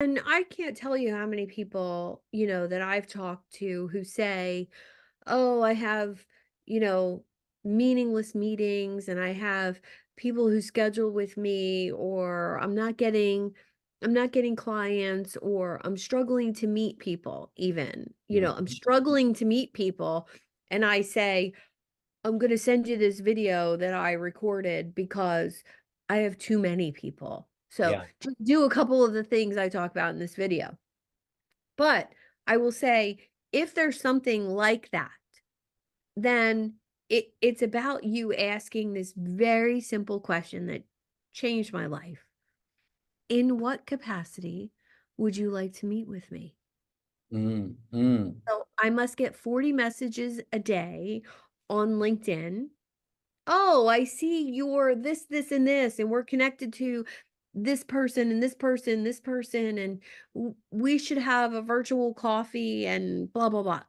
And I can't tell you how many people, you know, that I've talked to who say, "Oh, I have, you know, meaningless meetings and I have people who schedule with me or I'm not getting I'm not getting clients or I'm struggling to meet people even. You know, I'm Mhm. struggling to meet people." And I say, "I'm gonna send you this video that I recorded because I have too many people. So Yeah. do a couple of the things I talk about in this video." But I will say, if there's something like that, then it it's about you asking this very simple question that changed my life. In what capacity would you like to meet with me? Mm, mm. So I must get 40 messages a day on LinkedIn. "Oh, I see you're this, this, and this, and we're connected to this person and this person, this person, and we should have a virtual coffee and blah, blah, blah."